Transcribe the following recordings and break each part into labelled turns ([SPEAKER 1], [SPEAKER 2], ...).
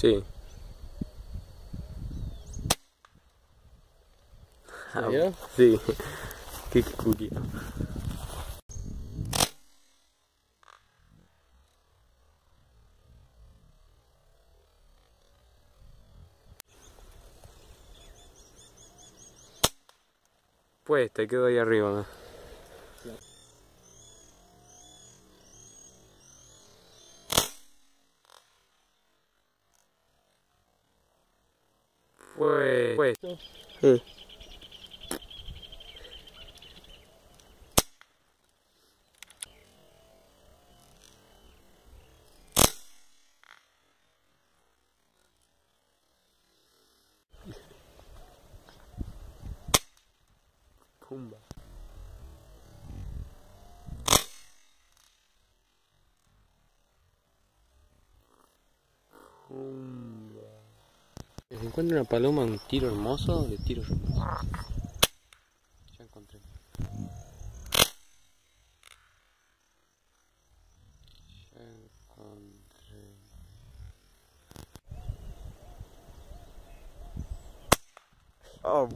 [SPEAKER 1] Sí.
[SPEAKER 2] ¿Salió?
[SPEAKER 1] Sí. Qué curioso. Pues te quedo ahí arriba. ¿no? Wait, wait. Huh. Pumba. Pumba.
[SPEAKER 2] Encuentro una paloma, un tiro hermoso, le tiro. Ya encontré. Ya encontré.
[SPEAKER 1] Oh,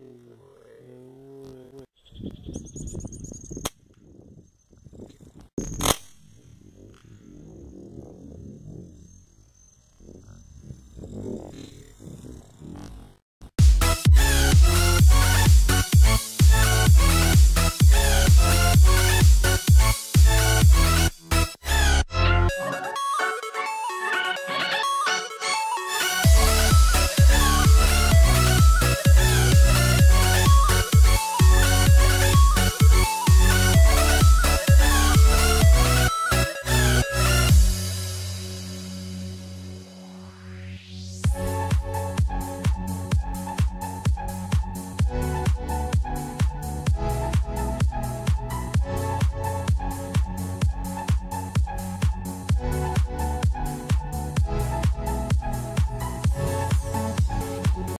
[SPEAKER 1] Mm.